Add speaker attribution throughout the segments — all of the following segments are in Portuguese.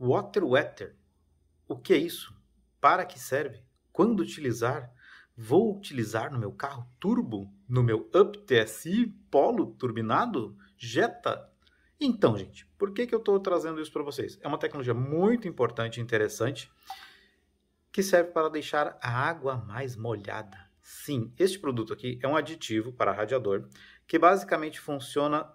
Speaker 1: Water Wetter. O que é isso? Para que serve? Quando utilizar? Vou utilizar no meu carro turbo? No meu Up TSI Polo turbinado? Jetta? Então, gente, por que, que eu estou trazendo isso para vocês? É uma tecnologia muito importante e interessante que serve para deixar a água mais molhada. Sim, este produto aqui é um aditivo para radiador que basicamente funciona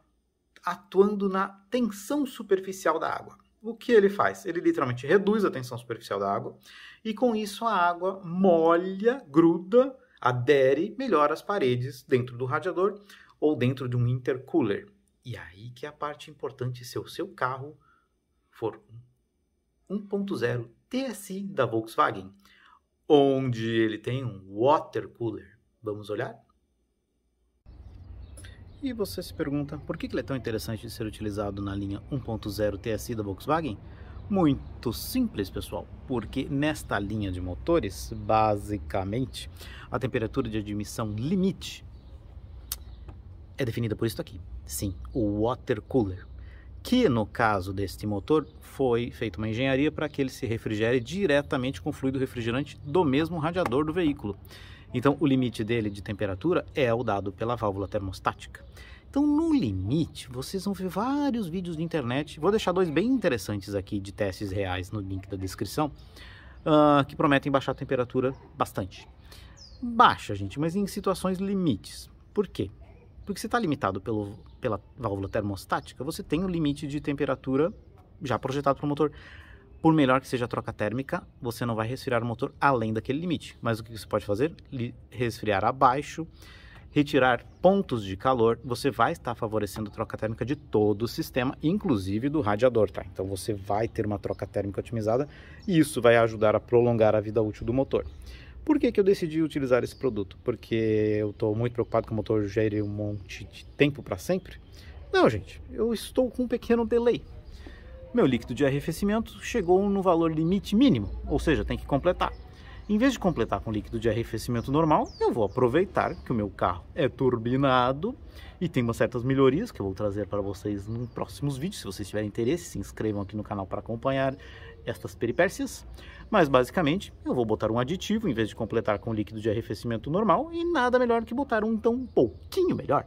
Speaker 1: atuando na tensão superficial da água. O que ele faz? Ele literalmente reduz a tensão superficial da água e com isso a água molha, gruda, adere melhor às paredes dentro do radiador ou dentro de um intercooler. E aí que é a parte importante se o seu carro for 1.0 TSI da Volkswagen, onde ele tem um water cooler. Vamos olhar? E você se pergunta por que ele é tão interessante de ser utilizado na linha 1.0 TSI da Volkswagen? Muito simples, pessoal, porque nesta linha de motores, basicamente, a temperatura de admissão limite é definida por isso aqui. Sim, o water cooler, que no caso deste motor foi feita uma engenharia para que ele se refrigere diretamente com fluido refrigerante do mesmo radiador do veículo. Então, o limite dele de temperatura é o dado pela válvula termostática. Então, no limite, vocês vão ver vários vídeos de internet. Vou deixar dois bem interessantes aqui de testes reais no link da descrição, uh, que prometem baixar a temperatura bastante. Baixa, gente, mas em situações limites. Por quê? Porque se está limitado pelo, pela válvula termostática, você tem o limite de temperatura já projetado para o motor por melhor que seja a troca térmica, você não vai resfriar o motor além daquele limite. Mas o que você pode fazer? Resfriar abaixo, retirar pontos de calor, você vai estar favorecendo a troca térmica de todo o sistema, inclusive do radiador, tá? Então você vai ter uma troca térmica otimizada e isso vai ajudar a prolongar a vida útil do motor. Por que, que eu decidi utilizar esse produto? Porque eu estou muito preocupado que o motor gere um monte de tempo para sempre? Não, gente, eu estou com um pequeno delay meu líquido de arrefecimento chegou no valor limite mínimo, ou seja, tem que completar. Em vez de completar com líquido de arrefecimento normal, eu vou aproveitar que o meu carro é turbinado e tem umas certas melhorias que eu vou trazer para vocês nos próximos vídeos. Se vocês tiverem interesse, se inscrevam aqui no canal para acompanhar estas peripécias. Mas basicamente, eu vou botar um aditivo em vez de completar com líquido de arrefecimento normal e nada melhor que botar um então um pouquinho melhor.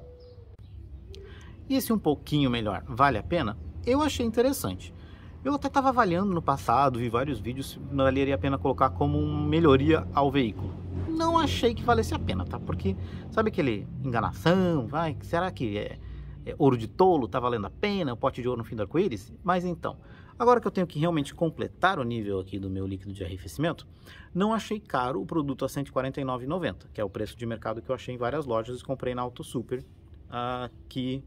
Speaker 1: E esse um pouquinho melhor vale a pena? Eu achei interessante. Eu até estava avaliando no passado, vi vários vídeos, valeria a pena colocar como melhoria ao veículo. Não achei que valesse a pena, tá? Porque, sabe aquele enganação, vai, será que é, é ouro de tolo, tá valendo a pena, o pote de ouro no fim do arco-íris? Mas então, agora que eu tenho que realmente completar o nível aqui do meu líquido de arrefecimento, não achei caro o produto a R$ 149,90, que é o preço de mercado que eu achei em várias lojas e comprei na Auto Super aqui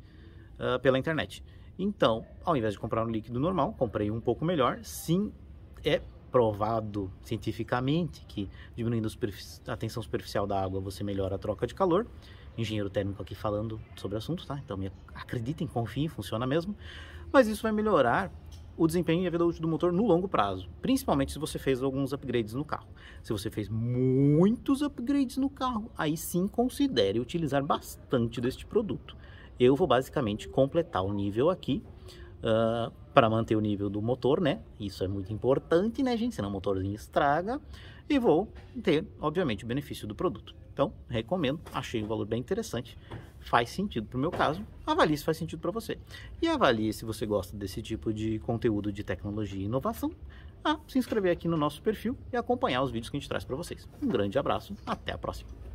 Speaker 1: uh, pela internet. Então, ao invés de comprar um líquido normal, comprei um pouco melhor. Sim, é provado cientificamente que diminuindo a tensão superficial da água você melhora a troca de calor. Engenheiro térmico aqui falando sobre o assunto, tá? Então acreditem, confiem, funciona mesmo. Mas isso vai melhorar o desempenho e a vida útil do motor no longo prazo, principalmente se você fez alguns upgrades no carro. Se você fez muitos upgrades no carro, aí sim considere utilizar bastante deste produto eu vou basicamente completar o nível aqui uh, ah, para manter o nível do motor, né? Isso é muito importante, né, gente? Senão o motorzinho estraga. E vou ter, obviamente, o benefício do produto. Então, recomendo, achei o valor bem interessante, faz sentido para o meu caso, avalie se faz sentido para você. E avalie se você gosta desse tipo de conteúdo de tecnologia e inovação, a se inscrever aqui no nosso perfil e acompanhar os vídeos que a gente traz para vocês. Um grande abraço, até a próxima.